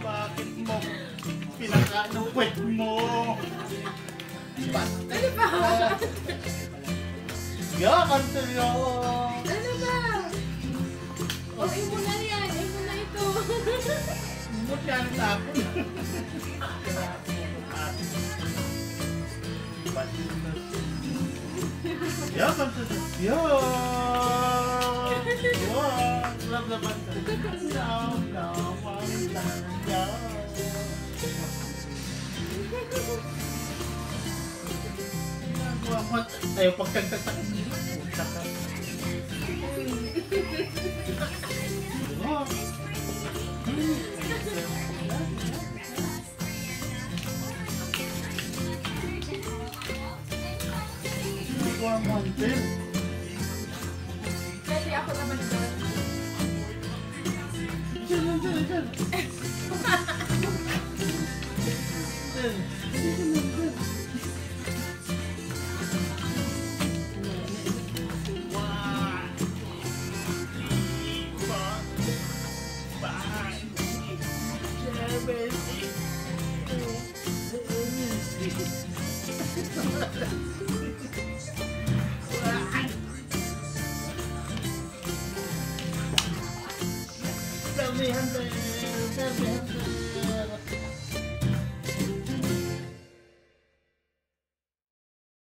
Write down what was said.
Bakit mo pinakaano mo? Basta ba? Ba? Yakan sa'yo. Ano ba? O, oh, imo na yan. Imo na ito. Umot yan tapon. Yakan sa'yo. Yan. Love the banda. No, no, one time, Muhammad ayo pagkagtag sa ako naman doon. Diyan, diyan, diyan. Diyan, diyan. Tell me,